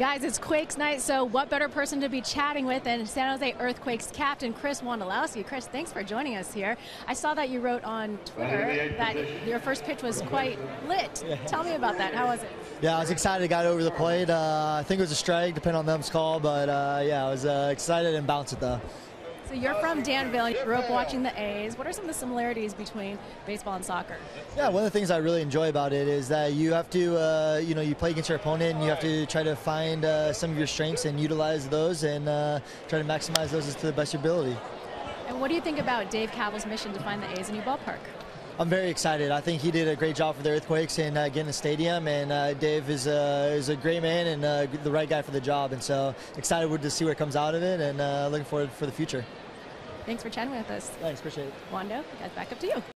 Guys, it's Quakes night, so what better person to be chatting with than San Jose Earthquakes captain Chris Wondolowski. Chris, thanks for joining us here. I saw that you wrote on Twitter that your first pitch was quite lit. Tell me about that. How was it? Yeah, I was excited. Got over the plate. Uh, I think it was a strike, depending on them's call. But uh, yeah, I was uh, excited and bounced it though. So you're from Danville. You grew up watching the A's. What are some of the similarities between baseball and soccer? Yeah, one of the things I really enjoy about it is that you have to, uh, you know, you play against your opponent and you have to try to find uh, some of your strengths and utilize those and uh, try to maximize those to the best of your ability. And what do you think about Dave Kaval's mission to find the A's a new ballpark? I'm very excited. I think he did a great job for the Earthquakes and uh, getting the stadium. And uh, Dave is, uh, is a great man and uh, the right guy for the job. And so excited to see what comes out of it and uh, looking forward for the future. Thanks for chatting with us. Thanks, appreciate it. Wondo, guys, back up to you.